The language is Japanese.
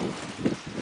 よし。